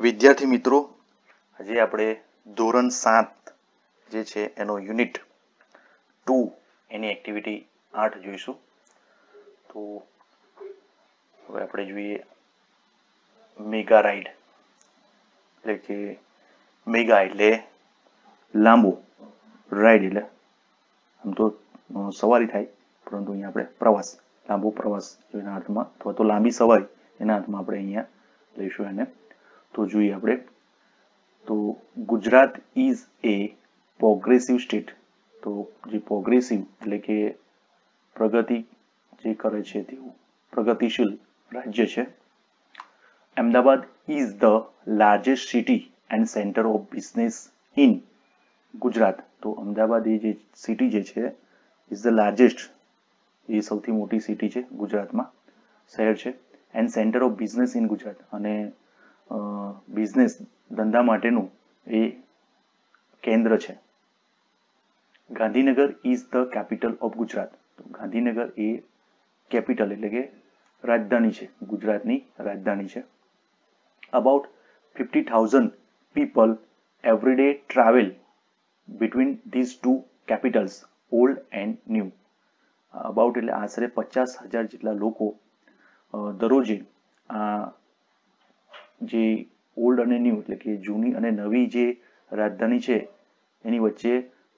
વિદ્યાર્થી મિત્રો, આજે આપણે ધોરણ સાત જે છે એનો યુનિટ ટુ એની એક્ટિવિટી આઠ જોઈશું. તો હવે આપણે જોઈએ મેગા રાઈડ, એટલે કે મેગા એટલે લાંબો રાઈડ એટલે આમ તો સવારી થાય, પરંતુ અહીંયા આપણે પ્રવાસ, લાંબો પ્રવાસ એના હાથમાં અથવા તો લાંબી સવારી એના હાથમાં આપણે અહીંયા લઈશું એને. તો જોઈએ આપણે. તો Gujarat is a progressive state તો જે પ્રોગ્રેસિવ એટલે કે પ્રગતિ જે કરે છે તેવું પ્રગતિશીલ રાજ્ય છે. Ahmedabad is the largest city and centre of business in Gujarat. તો અમદાવાદ એ જે સિટી જે છે ઇઝ ધ લાર્જેસ્ટ એ સૌથી મોટી સિટી છે ગુજરાતમાં, શહેર છે and centre of business in Gujarat. અને બિઝનેસ ધંધા માટેનું એ કેન્દ્ર છે. Gandhinagar is the capital of Gujarat. તો ગાંધીનગર એ કેપિટલ એટલે કે રાજધાની છે. ગુજરાતની રાજધાની છે. About fifty thousand people every day travel between these two capitals old and new about એટલે આશરે પચાસ હજાર જેટલા લોકો દરરોજે આ જે ઓલ્ડ અને ન્યૂ, એટલે કે જૂની અને નવી જે રાજધાની છે, એની વચ્ચે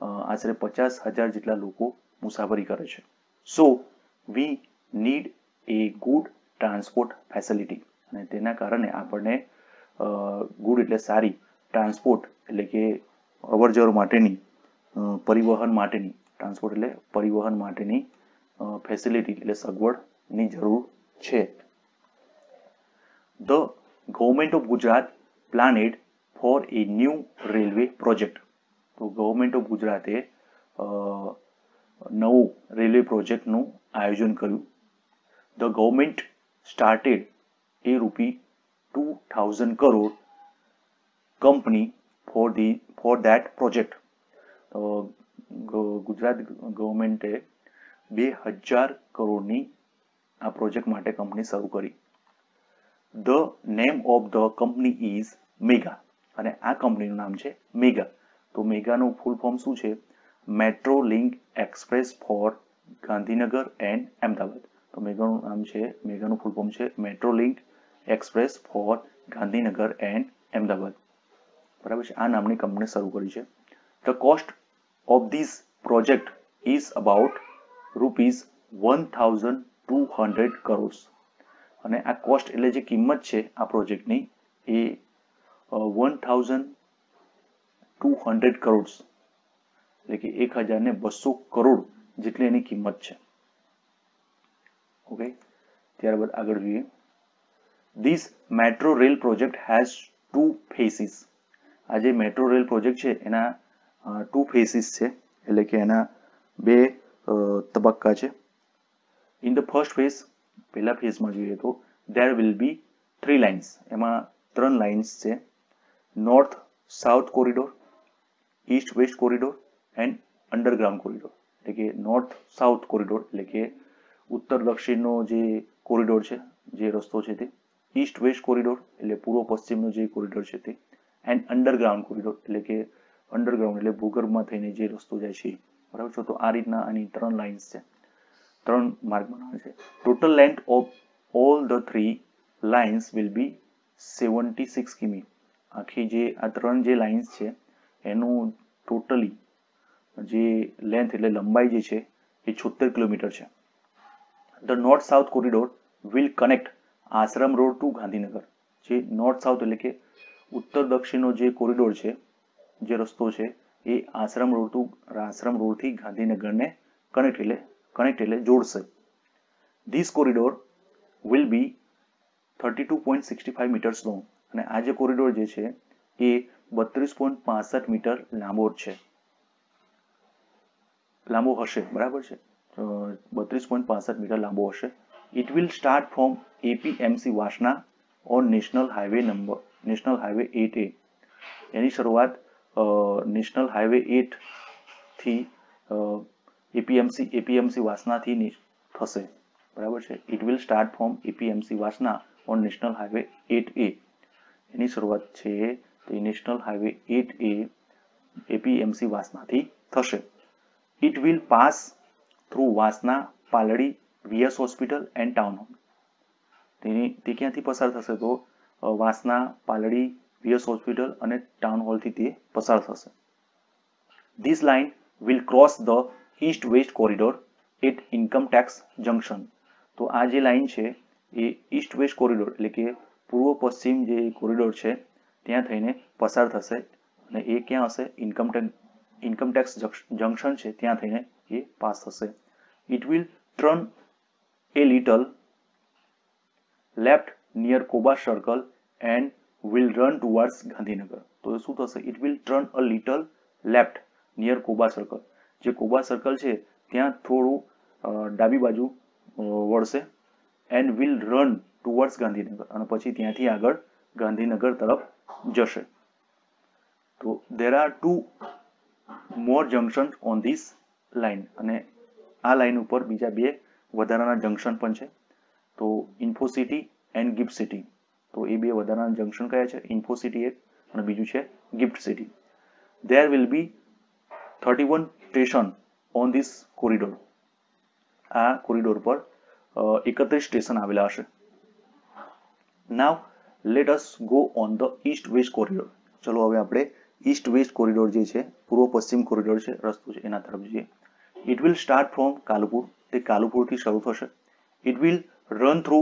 આશરે પચાસ હજાર જેટલા લોકો મુસાફરી કરે છે. So we need a good transport facility અને તેના કારણે આપણને ગુડ એટલે સારી ટ્રાન્સપોર્ટ એટલે કે અવરજવર માટેની પરિવહન માટેની ટ્રાન્સપોર્ટ એટલે પરિવહન માટેની ફેસિલિટી એટલે સગવડની જરૂર છે. The government of Gujarat planned for a new railway project તો ગવર્મેન્ટ ઓફ ગુજરાતે નવું રેલવે પ્રોજેક્ટનું આયોજન કર્યું. The government started a rupee two thousand crore company for the for that project Gujarat ગવર્મેન્ટે બે હજાર કરોડની આ પ્રોજેક્ટ માટે કંપની શરૂ કરી. The name of the company is MEGA અને આ કંપનીનું નામ છે મેગા. તો મેગાનું ફૂલ ફોર્મ શું છે? Metro link express for Gandhinagar and Ahmedabad. તો મેગાનું નામ છે, મેગાનું ફૂલ ફોર્મ છે metro link express for Gandhinagar and Ahmedabad. બરાબર છે? આ નામની કંપની શરૂ કરી છે. The cost of this project is about rupees one thousand two hundred crores. અને આ કોસ્ટ એટલે જે કિંમત છે આ પ્રોજેક્ટની એ one thousand two hundred crores એટલે કે એક હજાર ને બસો કરોડ જેટલી એની કિંમત છે. ઓકે ત્યારબાદ આગળ જોઈએ. This metro rail project has two phases આ જે મેટ્રો રેલ પ્રોજેક્ટ છે, એના ટુ ફેસીસ છે. એટલે કે એના બે તબક્કા છે. ઇન ધ ફર્સ્ટ ફેઝ પહેલા ફેઝમાં જોઈએ તો there will be three lines એમાં ત્રણ લાઇન્સ છે. North south corridor east west corridor and underground corridor એટલે કે નોર્થ સાઉથ કોરિડોર એટલે કે ઉત્તર, દક્ષિણનો જે કોરિડોર છે, જે રસ્તો છે તે. ઈસ્ટ વેસ્ટ કોરિડોર એટલે પૂર્વ, પશ્ચિમનો જે કોરિડોર છે તે. એન્ડ અંડરગ્રાઉન્ડ કોરિડોર એટલે કે અંડરગ્રાઉન્ડ એટલે ભૂગર્ભમાં થઈને જે રસ્તો જાય છે. બરાબર? છે તો આ રીતના આની ત્રણ લાઇન્સ છે. ત્રણ માર્ગ બનાવે છે. Total length of all the three lines will be seventy six km. આખી જે, આ ત્રણ જે લાઇન્સ છે, એનું ટોટલી જે લેન્થ એટલે લંબાઈ જે છે, એ છોતેર કિલોમીટર છે. The north south corridor will connect Ashram road to Gandhinagar. જે નોર્થ સાઉથ એટલે કે ઉત્તર દક્ષિણનો જે કોરિડોર છે, જે રસ્તો છે, એ આશ્રમ રોડ ટુ આશ્રમ રોડથી ગાંધીનગરને કનેક્ટ એટલે કનેક્ટ એટલે જોડશે. This corridor will be thirty two point sixty five metres long અને આ જે કોરિડોર જે છે, એ બત્રીસ પોઈન્ટ પાસઠ મીટર લાંબો છે. લાંબો હશે, બરાબર છે? બત્રીસ પોઈન્ટ પાસઠ મીટર લાંબો હશે. It will start from APMC Vasna on national highway number national highway eight A એની શરૂઆત નેશનલ હાઈવે એટથી એપીએમસી એપીએમસી વાસનાથી થશે. બરાબર છે? It will start from APMC Vasna on national highway eight A એની શરૂઆત છે તે national highway eight A APMC વાસનાથી થશે. It will pass through Vasna, Paldi, VS hospital and town hall તેની તે ક્યાંથી પસાર થશે તો? વાસના, પાલડી, વીએસ હોસ્પિટલ અને ટાઉન હોલથી તે પસાર થશે. This line will cross the east west corridor at income tax junction તો આ જે લાઇન છે, એ ઈસ્ટ વેસ્ટ કોરિડોર એટલે કે પૂર્વ પશ્ચિમ જે કોરિડોર છે, ત્યાં થઈને પસાર થશે અને એ ક્યાં હશે? Income tax income tax junction છે, ત્યાં થઈને એ પાસ થશે. It will turn a little left near Koba circle and will run towards Gandhinagar તો શું થશે? It will turn a little left near Koba circle જે કોબા સર્કલ છે, ત્યાં થોડું ડાબી બાજુ વળશે and will run towards Gandhinagar અને પછી ત્યાંથી આગળ ગાંધીનગર તરફ જશે. તો there are two more junction on this line અને આ લાઇન ઉપર બીજા બે વધારાના જંકશન પણ છે. તો ઇન્ફોસિટી એન્ડ ગિફ્ટ સિટી તો એ બે વધારાના જંકશન કયા છે? ઇન્ફોસિટી એક અને બીજું છે gift city there will be thirty one station on this corridor આ કોરિડોર પર એકત્રીસ સ્ટેશન આવેલા હશે. Now let us go on the east west corridor ચલો હવે આપણે ઈસ્ટ વેસ્ટ કોરિડોર જે છે, પૂર્વ પશ્ચિમ કોરિડોર છે, રસ્તો છે, એના તરફ જઈએ. It will start from Kalupur તે કાલુપુરથી શરૂ થશે. It will run through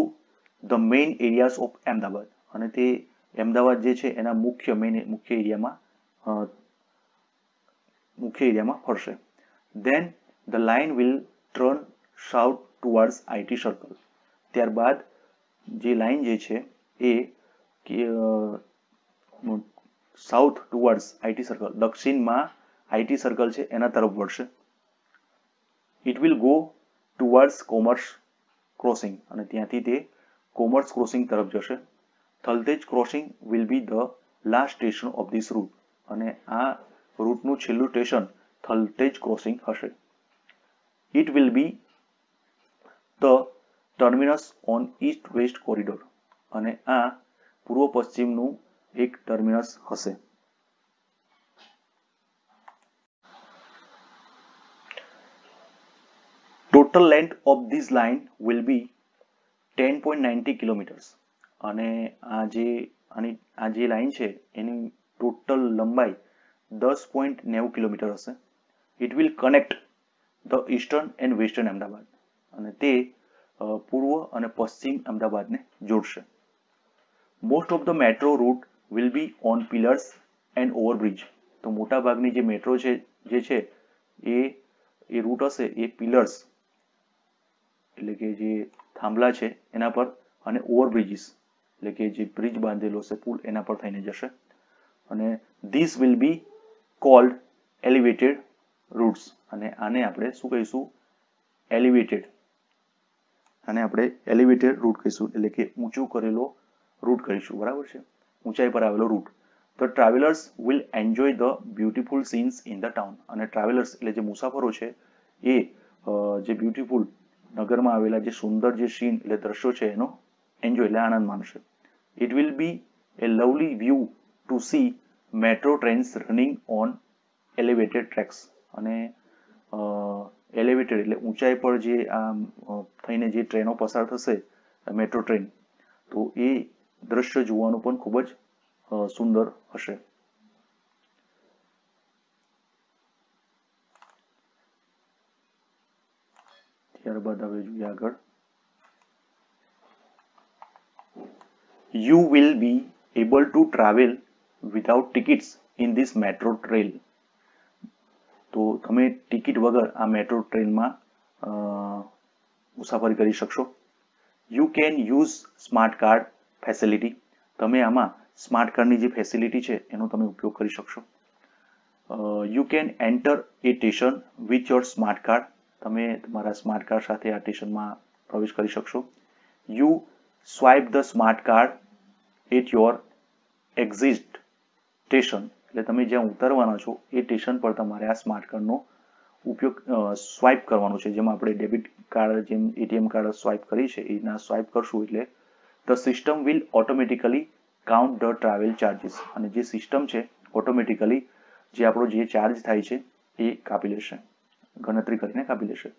the main areas of Ahmedabad અને તે અમદાવાદ જે છે, એના મુખ્ય મેઇન મુખ્ય એરિયામાં મુખ્ય એરિયામાં ફરશે. Then the line will turn south towards IT circle ત્યારબાદ જે લાઇન જે છે એ સાઉથ ટુવર્ડ્સ આઈટી સર્કલ દક્ષિણમાં આઈટી સર્કલ છે, એના તરફ વળશે. It will go towards commerce crossing અને ત્યાંથી તે કોમર્સ ક્રોસિંગ તરફ જશે. Thaltej crossing will be the last station of this route અને આ રૂટનું છેલ્લું સ્ટેશન થલતેજ ક્રોસિંગ હશે. It will be the terminus on east west corridor અને આ પૂર્વ પશ્ચિમનું એક ટર્મિનસ હશે. Total length of this line will be ten point ninety kilometres અને આ જે, આની, આ જે લાઇન છે, એની ટોટલ લંબાઈ દસ પોઈન્ટ નેવું કિલોમીટર હશે. It will connect the eastern and western Ahmedabad. અને તે પૂર્વ અને પશ્ચિમ અમદાવાદને જોડશે. Most of the metro route will be on pillars and overbridge તો મોટાભાગની જે મેટ્રો છે, જે છે, એ એ રૂટ હશે, એ પિલર્સ એટલે કે જે થાંભલા છે, એના પર, અને ઓવરબ્રિજીસ એટલે કે જે બ્રિજ બાંધેલો છે પુલ, એના પર થઈને જશે. અને this will be called elevated routes અને આને આપણે શું કહીશું? એલિવેટેડ આને આપણે એલિવેટેડ રૂટ કહીશું. એટલે કે ઊંચું કરેલો રૂટ કહીશું. બરાબર છે? ઊંચાઈ પર આવેલો રૂટ તો travellers will enjoy the beautiful scenes in the town અને ટ્રાવેલર્સ એટલે જે મુસાફરો છે, એ જે બ્યુટીફુલ નગરમાં આવેલા જે સુંદર જે સીન એટલે દ્રશ્યો છે, એનો એન્જોય એટલે આનંદ માનશે it will be a lovely view to see metro trains running on elevated tracks અને એલિવેટેડ એટલે ઊંચાઈ પર જે આ થઈને જે ટ્રેનો પસાર થશે મેટ્રો ટ્રેન તો એ દ્રશ્ય જોવાનું પણ ખૂબ જ સુંદર હશે. ત્યારબાદ હવે જોઈએ આગળ. You will be able to travel without tickets in this metro train તો તમે ટિકિટ વગર આ મેટ્રો ટ્રેનમાં મુસાફરી કરી શકશો. You can use smart card facility તમે આમાં સ્માર્ટ કાર્ડની જે ફેસિલિટી છે, એનો તમે ઉપયોગ કરી શકશો. You can enter a station with your smart card તમે તમારા સ્માર્ટ કાર્ડ સાથે આ સ્ટેશનમાં પ્રવેશ કરી શકશો. You swipe the smart card at your exist station એટલે તમે જ્યાં ઉતારવાના છો, એ સ્ટેશન પર તમારે આ સ્માર્ટ કાર્ડનો ઉપયોગ સ્વાઇપ કરવાનો છે. જેમ આપણે ડેબિટ કાર્ડ જેમ એટીએમ કાર્ડ સ્વાઇપ કરી છે, એના સ્વાઇપ કરશું એટલે the system will automatically count the travel charges અને જે સિસ્ટમ છે ઓટોમેટિકલી જે આપણો જે ચાર્જ થાય છે, એ કાપી લેશે. ગણતરી કરીને કાપી લેશે.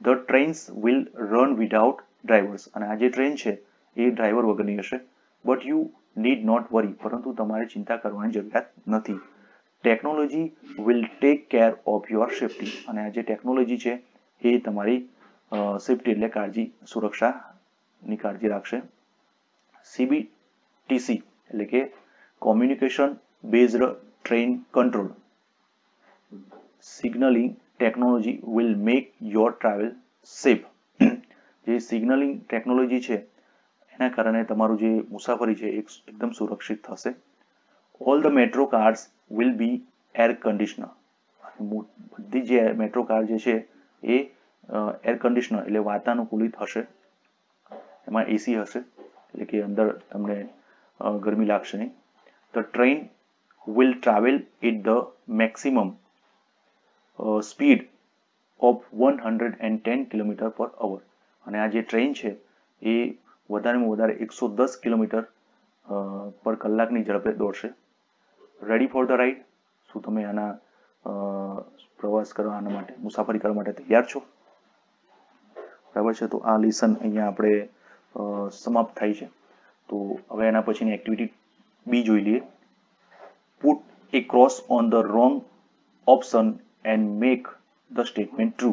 The trains will run without drivers અને આ જે ટ્રેન છે, એ ડ્રાઈવર વગરની હશે. But you need not worry પરંતુ તમારે ચિંતા કરવાની જરૂરિયાત નથી. Technology will take care of your safety અને આ જે ટેકનોલોજી છે, એ તમારી સેફટી એટલે કાળજી સુરક્ષાની કાળજી રાખશે. સીબીટીસી એટલે કે communication based train control signalling technology will make your travel safe જે સિગ્નલિંગ ટેકનોલોજી છે એના કારણે તમારું જે મુસાફરી છે એકદમ સુરક્ષિત થશે. All the metro cars will be air conditioner બધી જે મેટ્રો કાર જે છે એ એર કન્ડિશનર એટલે વાતાનુકૂલિત હશે. એમાં એસી હશે, એટલે કે અંદર તમને ગરમી લાગશે નહીં. The train will travel it the maximum speed of one hundred and ten kilometre per hour અને આ જે ટ્રેન છે એ વધારેમાં વધારે એકસો દસ કિલોમીટર પર કલાકની ઝડપે દોડશે. રેડી ફોર ધ રાઈડ શું તમે આના પ્રવાસ કરવા આના માટે, મુસાફરી કરવા માટે તૈયાર છો? બરાબર છે, તો આ લેસન અહીંયા આપણે સમાપ્ત થાય છે. તો હવે એના પછીની એક્ટિવિટી બી જોઈ લઈએ. Put a cross on the wrong option and make the statement true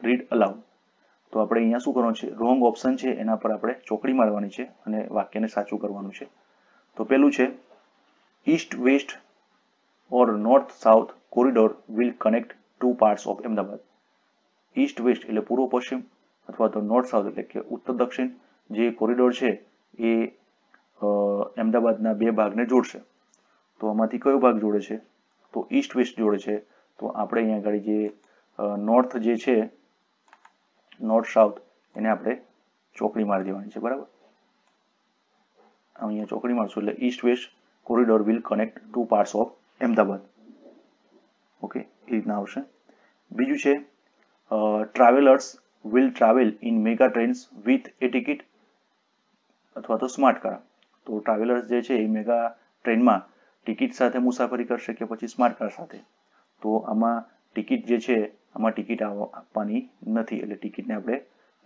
read aloud તો આપણે અહીંયા શું કરવાનું છે? રોંગ ઓપ્શન છે, એના પર આપણે ચોકડી મારવાની છે અને વાક્યને સાચું કરવાનું છે. તો પેલું છે east west or north south corridor will connect two parts of Ahmedabad east west એટલે પૂર્વ, પશ્ચિમ અથવા તો નોર્થ સાઉથ એટલે કે ઉત્તર, દક્ષિણ. જે કોરિડોર છે, એ અમદાવાદના બે ભાગને જોડશે. તો આમાંથી કયો ભાગ જોડે છે? તો ઈસ્ટ વેસ્ટ જોડે છે. તો આપણે અહીંયા આગળ જે નોર્થ જે છે નોર્થ સાઉથ એને આપણે ચોકડી મારી દેવાની છે, બરાબર? અહીંયા ચોકડી મારશું એટલે east west corridor will connect two parts of Ahmedabad okay એ રીતના આવશે. બીજું છે travellers will travel in mega trains with a ticket અથવા તો સ્માર્ટ કાર તો ટ્રાવેલર્સ જે છે એ મેગા ટ્રેનમાં ટિકિટ સાથે મુસાફરી કરશે કે પછી સ્માર્ટ કાર સાથે. તો આમાં ટિકિટ જે છે આમાં ટિકિટ આપવાની નથી. એટલે ટિકિટને આપણે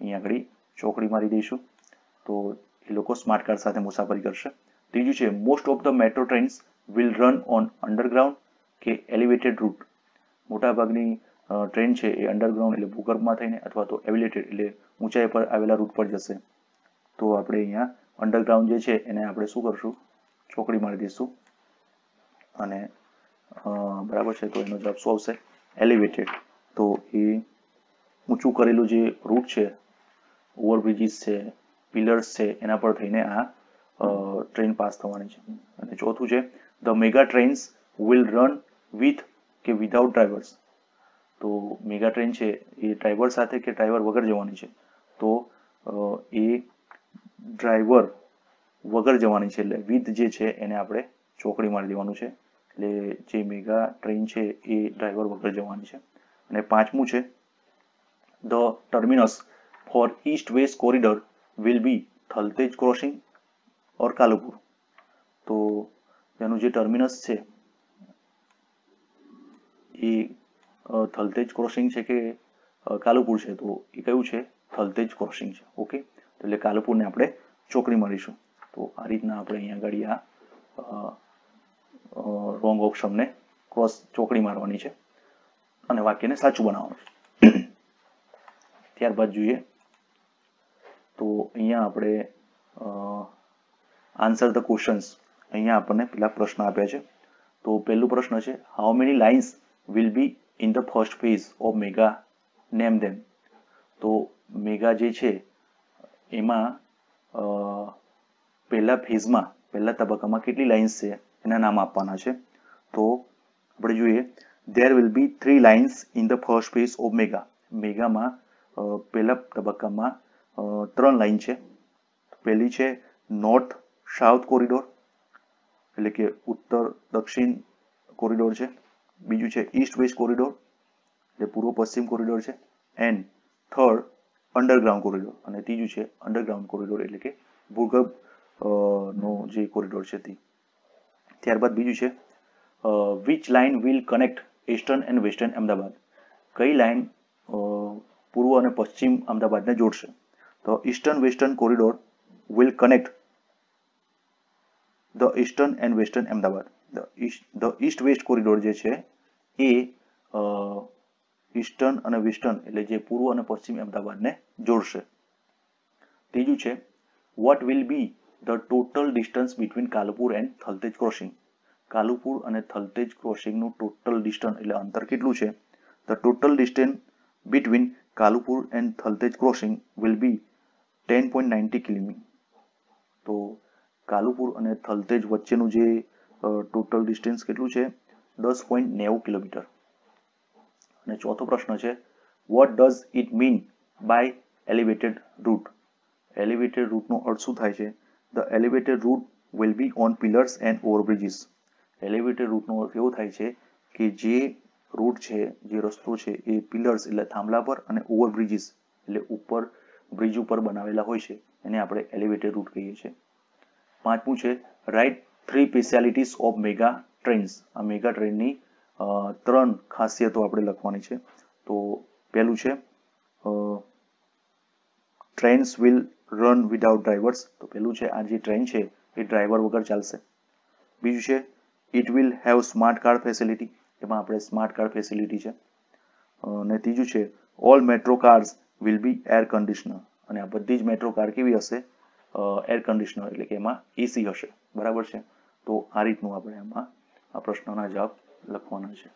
અહીંયા આગળ ચોકડી મારી દઈશું. તો એ લોકો સ્માર્ટ કાર્ડ સાથે મુસાફરી કરશે. ત્રીજું છે most of the metro trains will run on underground કે એલિવેટેડ રૂટ મોટાભાગની ટ્રેન છે એ અંડરગ્રાઉન્ડ એટલે ભૂગર્ભમાં થઈને અથવા તો એલિવેટેડ એટલે ઊંચાઈ પર આવેલા રૂટ પર જશે. તો આપણે અહીંયા અંડરગ્રાઉન્ડ જે છે એને આપણે શું કરશું? ચોકડી મારી દઈશું. અને બરાબર છે, તો એનો જવાબ શું આવશે? એલિવેટેડ તો એ ઊંચું કરેલું જે રૂટ છે ઓવરબ્રિજીસ છે પિલર્સ છે, એના પર થઈને આ ટ્રેન પાસ થવાની છે. અને ચોથું છે the mega trains will run with કે વિધાઉટ ડ્રાઈવર્સ તો મેગા ટ્રેન છે, એ ડ્રાઈવર સાથે કે ડ્રાઈવર વગર જવાની છે? તો એ ડ્રાઈવર વગર જવાની છે, એટલે વિથ જે છે, એને આપણે ચોકડી મારી દેવાનું છે. એટલે જે મેગા ટ્રેન છે, એ ડ્રાઈવર વગર જવાની છે. અને પાંચમું છે the terminus for east west corridor will be Thaltej crossing or Kalupur. તો એનું જે ટર્મિનસ છે, એ થલતેજ ક્રોસિંગ છે કે કાલુપુર છે? તો એ કયું છે? થલતેજ ક્રોસિંગ છે. ઓકે એટલે કાલુપુરને આપણે ચોકડી મારીશું તો આ રીતના આપણે અહીંયા આગળ આ રોંગ ઓપ્શનને ક્રોસ ચોકડી મારવાની છે. અને વાક્યને સાચું બનાવવાનું. ત્યારબાદ જોઈએ તો અહીંયા આપણે આન્સર ધ ક્વેશ્ચન્સ અહીંયા આપણને પેલા પ્રશ્ન આપ્યા છે. તો પહેલું પ્રશ્ન છે how many lines will be in the first phase of mega name them તો મેગા જે છે, એમાં પહેલા ફેઝમાં પહેલા તબક્કામાં કેટલી લાઇન્સ છે, એના નામ આપવાના છે. તો આપણે જોઈએ there will be three lines in the first phase of mega મેગામાં પહેલા તબક્કામાં ત્રણ લાઇન છે પહેલી છે નોર્થ સાઉથ કોરિડોર એટલે કે ઉત્તર દક્ષિણ કોરિડોર છે બીજું છે ઈસ્ટ વેસ્ટ કોરિડોર એટલે પૂર્વ પશ્ચિમ કોરિડોર છે એન્ડ થર્ડ અંડરગ્રાઉન્ડ કોરિડોર અને ત્રીજું છે અંડરગ્રાઉન્ડ કોરિડોર એટલે કે ભૂગર્ભ નો જે કોરિડોર છે તે ત્યારબાદ બીજું છે which line will connect eastern and western Ahmedabad કઈ લાઇન પૂર્વ અને પશ્ચિમ અમદાવાદને જોડશે? તો eastern western corridor will connect the eastern and western Ahmedabad the east west corridor જે છે, એ ઈસ્ટર્ન અને વેસ્ટર્ન એટલે જે પૂર્વ અને પશ્ચિમ અમદાવાદને જોડશે. ત્રીજું છે what will be the total distance between Kalupur and Thaltej crossing Kalupur અને થલતેજ ક્રોસિંગનું ટોટલ ડિસ્ટન્સ એટલે અંતર કેટલું છે? The total distance between Kalupur and Thaltej crossing will be ten point ninety kilometre તો કાલુપુર અને થલતેજ વચ્ચેનું જે ટોટલ ડિસ્ટન્સ કેટલું છે? દસ પોઈન્ટ નેવું કિલોમીટર. અને ચોથો પ્રશ્ન છે what does it mean by elevated route elevated રૂટનો અર્થ શું થાય છે? The elevated route will be on pillars and overbridges elevated રૂટનો અર્થ એવો થાય છે કે જે રૂટ છે, જે રસ્તો છે એ પિલર્સ એટલે થાંભલા પર અને ઓવરબ્રિજીસ એટલે ઉપર બ્રિજ ઉપર બનાવેલા હોય છે. એને આપણે એલિવેટેડ રૂટ કહીએ છીએ. પાંચમું છે right three specialities of mega trains આ મેગા ટ્રેનની ત્રણ ખાસિયતો આપણે લખવાની છે. તો પહેલું છે trains will run without drivers તો પેલું છે, આ જે ટ્રેન છે એ ડ્રાઈવર વગર ચાલશે. બીજું છે it will have smart card facility એમાં આપણે સ્માર્ટ કાર્ડ ફેસિલિટી છે. અને ત્રીજું છે all metro cars will be air conditioner અને આ બધી જ મેટ્રો કાર કેવી હશે? એર કન્ડિશનર એટલે કે એમાં એસી હશે. બરાબર છે? તો આ રીતનું આપણે એમાં આ પ્રશ્નોના જવાબ લખવાના છે.